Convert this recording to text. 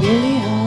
really hard.